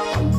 oh